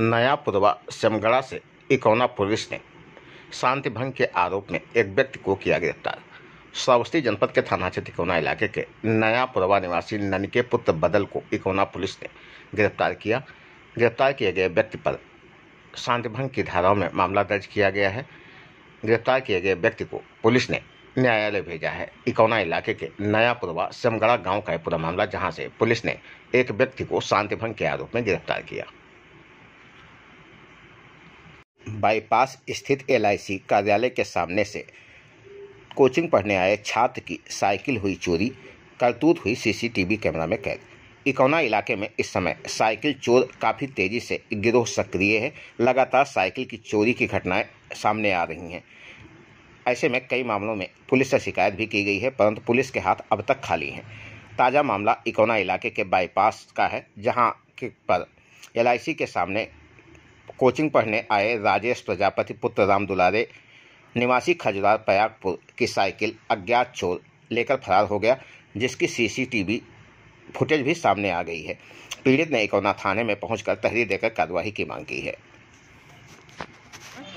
नयापुरवा समगड़ा से इकौना पुलिस ने शांति भंग के आरोप में एक व्यक्ति को किया गिरफ़्तार। श्रावस्ती जनपद के थाना क्षेत्र इकौना इलाके के नया नयापुरवा निवासी ननिके पुत्र बदल को इकौना पुलिस ने गिरफ़्तार किया। गिरफ़्तार किए गए व्यक्ति पर शांति भंग की धाराओं में मामला दर्ज किया गया है। गिरफ़्तार किए गए व्यक्ति को पुलिस ने न्यायालय भेजा है। इकौना इलाके के नयापुरवा समगड़ा गाँव का है पूरा मामला, जहाँ से पुलिस ने एक व्यक्ति को शांति भंग के आरोप में गिरफ़्तार किया। बाईपास स्थित एलआईसी कार्यालय के सामने से कोचिंग पढ़ने आए छात्र की साइकिल हुई चोरी, करतूत हुई सीसीटीवी कैमरा में कैद। इकौना इलाके में इस समय साइकिल चोर काफ़ी तेज़ी से गिरोह सक्रिय है। लगातार साइकिल की चोरी की घटनाएँ सामने आ रही हैं। ऐसे में कई मामलों में पुलिस से शिकायत भी की गई है, परंतु पुलिस के हाथ अब तक खाली हैं। ताज़ा मामला इकौना इलाके के बाईपास का है, जहाँ पर एलआईसी के सामने कोचिंग पढ़ने आए राजेश प्रजापति पुत्र राम दुलारे निवासी खजुरार पयागपुर की साइकिल अज्ञात चोर लेकर फरार हो गया जिसकी सीसीटीवी फुटेज भी सामने आ गई है। पीड़ित ने इकौना थाने में पहुंचकर तहरीर देकर कार्रवाई की मांग की है।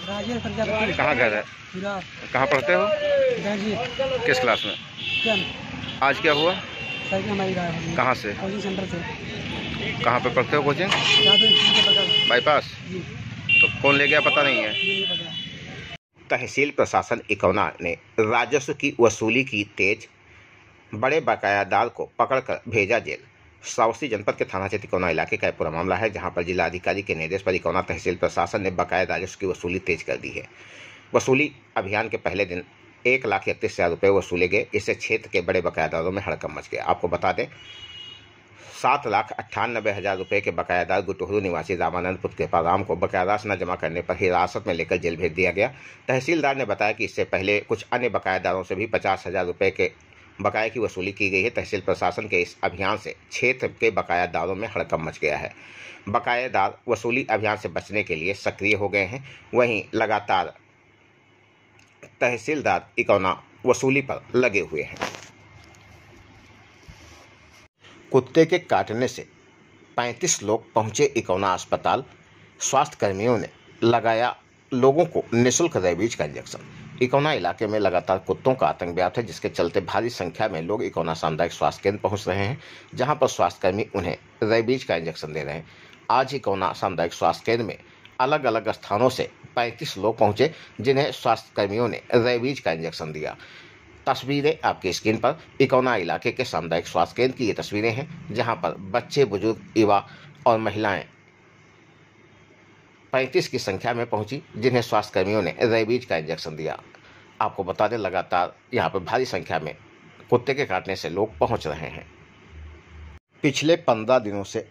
कहाँ घर है? कहाँ पढ़ते हो? किस क्लास में? आज क्या हुआ? साइकिल हमारी कहाँ से? कोचिंग सेंटर से। कहाँ पे पढ़ते हो कोचिंग? बाईपास? तो कौन ले गया पता नहीं है? तहसील प्रशासन इकौना ने राजस्व की वसूली की तेज बड़े बकायादार को पकड़कर भेजा जेल। श्रावस्ती जनपद के थाना क्षेत्र इकौना इलाके का पूरा मामला है जहाँ पर जिलाधिकारी के निर्देश पर इकौना तहसील प्रशासन ने बकाया राजस्व की वसूली तेज कर दी है। वसूली अभियान के पहले दिन एक लाख इकतीस हज़ार रुपये वसूले गए। इससे क्षेत्र के बड़े बकायादारों में हड़कम मच गया। आपको बता दें, सात लाख अट्ठानबे हज़ार रुपये के बकायादार गुटहरू, निवासी रामानंद पुत्र कृपाराम को बकाया राशि न जमा करने पर हिरासत में लेकर जेल भेज दिया गया। तहसीलदार ने बताया कि इससे पहले कुछ अन्य बकायादारों से भी पचास हज़ार रुपये के बकाये की वसूली की गई है। तहसील प्रशासन के इस अभियान से क्षेत्र के बकायादारों में हड़कम मच गया है। बकायेदार वसूली अभियान से बचने के लिए सक्रिय हो गए हैं। वहीं लगातार तहसीलदार इकौना वसूली पर लगे हुए हैं। कुत्ते के काटने से 35 लोग पहुँचे इकौना अस्पताल। स्वास्थ्य कर्मियों ने लगाया लोगों को निशुल्क रेबीज का इंजेक्शन। इकौना इलाके में लगातार कुत्तों का आतंक व्याप्त है, जिसके चलते भारी संख्या में लोग इकौना सामुदायिक स्वास्थ्य केंद्र पहुँच रहे हैं, जहाँ पर स्वास्थ्यकर्मी उन्हें रेबीज का इंजेक्शन दे रहे हैं। आज इकौना सामुदायिक स्वास्थ्य केंद्र में अलग अलग स्थानों से 35 लोग पहुँचे, जिन्हें स्वास्थ्य कर्मियों ने रेबीज का इंजेक्शन दिया। तस्वीरें आपकी स्क्रीन पर इकौना इलाके के सामुदायिक स्वास्थ्य केंद्र की ये तस्वीरें हैं, जहाँ पर बच्चे, बुज़ुर्ग, युवा और महिलाएँ पैंतीस की संख्या में पहुँची, जिन्हें स्वास्थ्य कर्मियों ने रेबीज का इंजेक्शन दिया। आपको बता दें, लगातार यहाँ पर भारी संख्या में कुत्ते के काटने से लोग पहुँच रहे हैं। पिछले पंद्रह दिनों से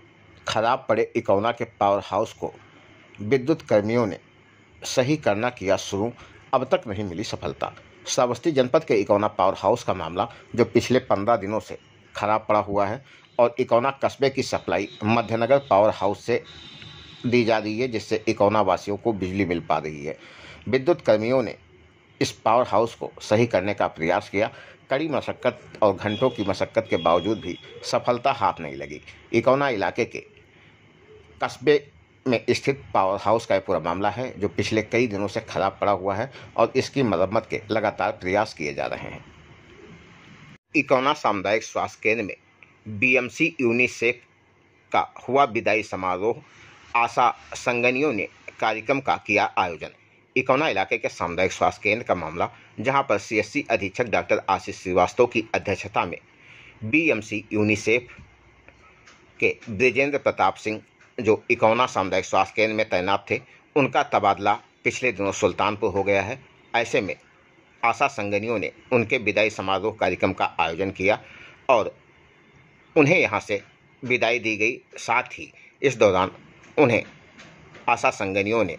खराब पड़े इकौना के पावर हाउस को विद्युत कर्मियों ने सही करना किया शुरू, अब तक नहीं मिली सफलता। श्रावस्ती जनपद के इकौना पावर हाउस का मामला, जो पिछले पंद्रह दिनों से खराब पड़ा हुआ है, और इकौना कस्बे की सप्लाई मध्यनगर पावर हाउस से दी जा रही है, जिससे इकौना वासियों को बिजली मिल पा रही है। विद्युत कर्मियों ने इस पावर हाउस को सही करने का प्रयास किया। कड़ी मशक्क़त और घंटों की मशक्क़त के बावजूद भी सफलता हाथ नहीं लगी। इकौना इलाके के कस्बे में स्थित पावर हाउस का एक पूरा मामला है, जो पिछले कई दिनों से खराब पड़ा हुआ है और इसकी मरम्मत के लगातार प्रयास किए जा रहे हैं। इकौना सामुदायिक स्वास्थ्य केंद्र में बीएमसी यूनिसेफ का हुआ विदाई समारोह आशा संगनियों ने कार्यक्रम का किया आयोजन। इकौना इलाके के सामुदायिक स्वास्थ्य केंद्र का मामला, जहाँ पर सीएससी अधीक्षक डॉक्टर आशीष श्रीवास्तव की अध्यक्षता में बीएमसी यूनिसेफ के ब्रिजेंद्र प्रताप सिंह जो इकौना सामुदायिक स्वास्थ्य केंद्र में तैनात थे, उनका तबादला पिछले दिनों सुल्तानपुर हो गया है। ऐसे में आशा संगनियों ने उनके विदाई समारोह कार्यक्रम का आयोजन किया और उन्हें यहाँ से विदाई दी गई। साथ ही इस दौरान उन्हें आशा संगनियों ने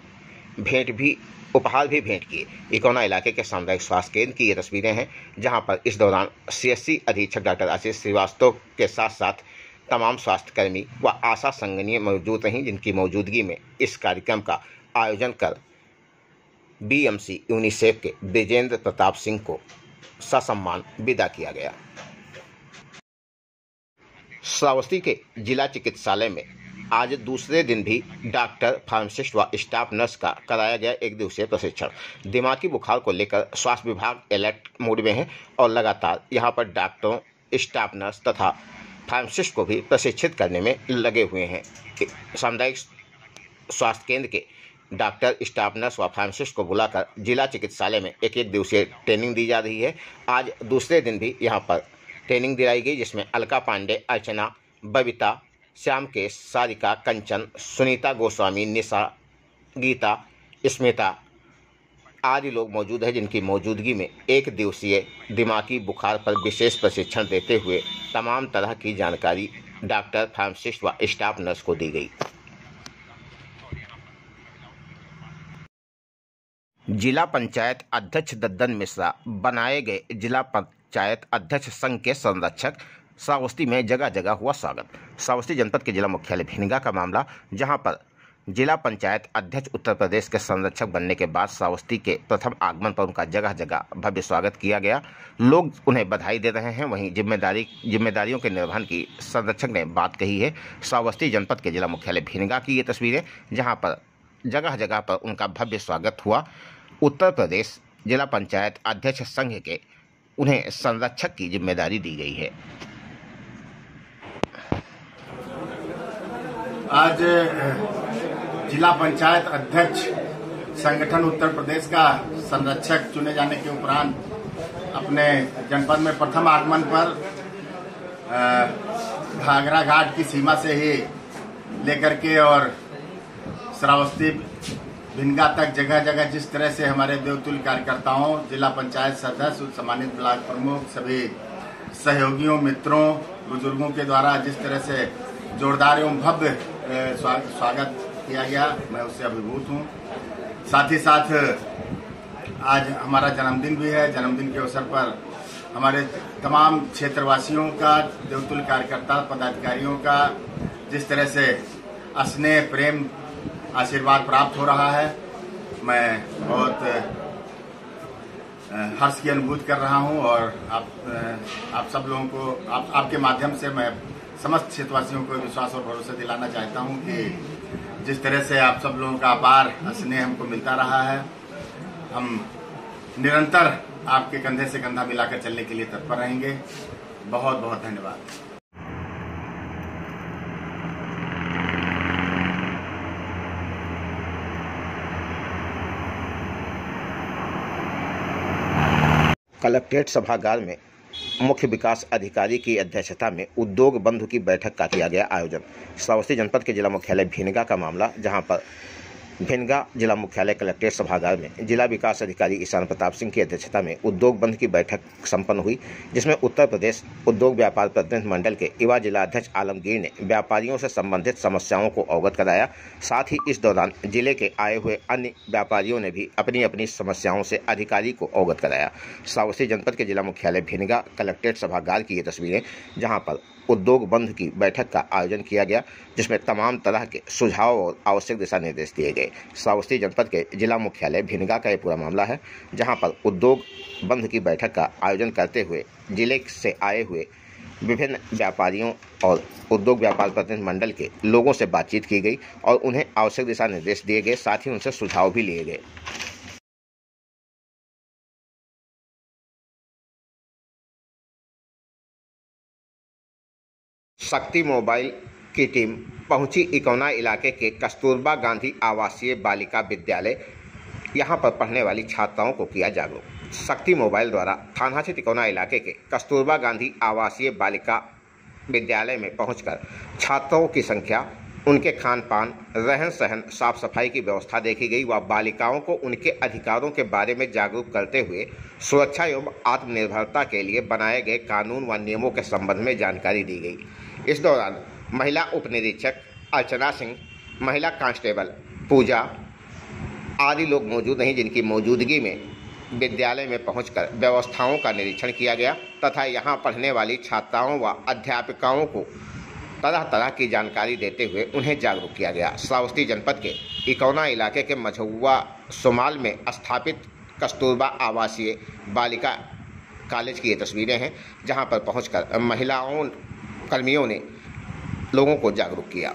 भेंट भी, उपहार भी भेंट किए। इकौना इलाके के सामुदायिक स्वास्थ्य केंद्र की ये तस्वीरें हैं, जहाँ पर इस दौरान सीएससी अधीक्षक डॉक्टर आशीष श्रीवास्तव के साथ साथ तमाम स्वास्थ्यकर्मी व आशा संगनिय मौजूद रहीं जिनकी मौजूदगी में इस कार्यक्रम का आयोजन कर बीएमसी यूनिसेफ के ब्रिजेंद्र प्रताप सिंह को ससम्मान विदा किया गया। श्रावस्ती के जिला चिकित्सालय में आज दूसरे दिन भी डॉक्टर, फार्मासिस्ट व स्टाफ नर्स का कराया गया एक दिवसीय प्रशिक्षण। दिमागी बुखार को लेकर स्वास्थ्य विभाग अलर्ट मोड में है और लगातार यहाँ पर डॉक्टरों, स्टाफ नर्स तथा फार्मासिस्ट को भी प्रशिक्षित करने में लगे हुए हैं। सामुदायिक स्वास्थ्य केंद्र के डॉक्टर, स्टाफ, नर्स व फार्मासिस्ट को बुलाकर जिला चिकित्सालय में एक एक दिवसीय ट्रेनिंग दी जा रही है। आज दूसरे दिन भी यहाँ पर ट्रेनिंग दिलाई गई, जिसमें अलका पांडे, अर्चना, बबीता, श्याम के सारिका, कंचन, सुनीता गोस्वामी, निशा, गीता, स्मिता आदि लोग मौजूद हैं जिनकी मौजूदगी में एक दिवसीय दिमागी बुखार पर विशेष प्रशिक्षण देते हुए तमाम तरह की जानकारी डॉक्टर फार्मासिस्ट व स्टाफ नर्स को दी गई। जिला पंचायत अध्यक्ष दद्दन मिश्रा, बनाए गए जिला पंचायत अध्यक्ष संघ के संरक्षक, सावस्ती में जगह जगह हुआ स्वागत। सावस्ती जनपद के जिला मुख्यालय भिनगा का मामला, जहाँ पर जिला पंचायत अध्यक्ष उत्तर प्रदेश के संरक्षक बनने के बाद श्रावस्ती के प्रथम आगमन पर उनका जगह जगह भव्य स्वागत किया गया। लोग उन्हें बधाई दे रहे हैं। वहीं ज़िम्मेदारी, जिम्मेदारियों के निर्वहन की संरक्षक ने बात कही है। श्रावस्ती जनपद के जिला मुख्यालय भिनगा की ये तस्वीरें, जहाँ पर जगह जगह पर उनका भव्य स्वागत हुआ। उत्तर प्रदेश जिला पंचायत अध्यक्ष संघ के उन्हें संरक्षक की ज़िम्मेदारी दी गई है। आज जिला पंचायत अध्यक्ष संगठन उत्तर प्रदेश का संरक्षक चुने जाने के उपरांत अपने जनपद में प्रथम आगमन पर घाघरा घाट की सीमा से ही लेकर के और श्रावस्ती भिनगा तक जगह जगह जिस तरह से हमारे देवतुल कार्यकर्ताओं, जिला पंचायत सदस्य, सम्मानित ब्लॉक प्रमुख, सभी सहयोगियों, मित्रों, बुज़ुर्गों के द्वारा जिस तरह से जोरदार एवं भव्य स्वागत किया गया, मैं उससे अभिभूत हूँ। साथ ही साथ, आज हमारा जन्मदिन भी है। जन्मदिन के अवसर पर हमारे तमाम क्षेत्रवासियों का, देवतुल कार्यकर्ता, पदाधिकारियों का, जिस तरह से स्नेह, प्रेम, आशीर्वाद प्राप्त हो रहा है, मैं बहुत हर्ष की अनुभूत कर रहा हूँ और आप आप सब लोगों को, आप, आपके माध्यम से मैं समस्त क्षेत्रवासियों को विश्वास और भरोसा दिलाना चाहता हूँ कि जिस तरह से आप सब लोगों का अपार स्नेह हमको मिलता रहा है, हम निरंतर आपके कंधे से कंधा मिलाकर चलने के लिए तत्पर रहेंगे। बहुत बहुत धन्यवाद। कलेक्ट्रेट सभागार में मुख्य विकास अधिकारी की अध्यक्षता में उद्योग बंधु की बैठक का किया गया आयोजन। श्रावस्ती जनपद के जिला मुख्यालय भीनगा का मामला, जहाँ पर भिनगा जिला मुख्यालय कलेक्ट्रेट सभागार में जिला विकास अधिकारी ईशान प्रताप सिंह की अध्यक्षता में उद्योग बंद की बैठक संपन्न हुई, जिसमें उत्तर प्रदेश उद्योग व्यापार प्रतिनिधि मंडल के युवा जिला अध्यक्ष आलमगीर ने व्यापारियों से संबंधित समस्याओं को अवगत कराया। साथ ही इस दौरान ज़िले के आए हुए अन्य व्यापारियों ने भी अपनी अपनी समस्याओं से अधिकारी को अवगत कराया। सावसी जनपद के जिला मुख्यालय भिनगा कलेक्ट्रेट सभागार की ये तस्वीरें, जहाँ पर उद्योग बंद की बैठक का आयोजन किया गया, जिसमें तमाम तरह के सुझाव और आवश्यक दिशा निर्देश दिए गए। श्रावस्ती जनपद के जिला मुख्यालय भिनगा का यह पूरा मामला है, जहाँ पर उद्योग बंद की बैठक का आयोजन करते हुए ज़िले से आए हुए विभिन्न व्यापारियों और उद्योग व्यापार प्रतिनिधि मंडल के लोगों से बातचीत की गई और उन्हें आवश्यक दिशा निर्देश दिए गए, साथ ही उनसे सुझाव भी लिए गए। शक्ति मोबाइल की टीम पहुँची इकौना इलाके के कस्तूरबा गांधी आवासीय बालिका विद्यालय। यहाँ पर पढ़ने वाली छात्राओं को किया जागरूक। शक्ति मोबाइल द्वारा थाना से तिकोना इलाके के कस्तूरबा गांधी आवासीय बालिका विद्यालय में पहुंचकर छात्रों की संख्या, उनके खान पान रहन सहन साफ़ सफ़ाई की व्यवस्था देखी गई व बालिकाओं को उनके अधिकारों के बारे में जागरूक करते हुए सुरक्षा एवं आत्मनिर्भरता के लिए बनाए गए कानून व नियमों के संबंध में जानकारी दी गई। इस दौरान महिला उप निरीक्षक अर्चना सिंह, महिला कांस्टेबल पूजा आदि लोग मौजूद नहीं, जिनकी मौजूदगी में विद्यालय में पहुंचकर व्यवस्थाओं का निरीक्षण किया गया तथा यहाँ पढ़ने वाली छात्राओं व अध्यापिकाओं को तरह तरह की जानकारी देते हुए उन्हें जागरूक किया गया। श्रावस्ती जनपद के इकौना इलाके के मझौआ सुमाल में स्थापित कस्तूरबा आवासीय बालिका कॉलेज की ये तस्वीरें हैं, जहाँ पर पहुंचकर महिलाओं, कर्मियों ने लोगों को जागरूक किया।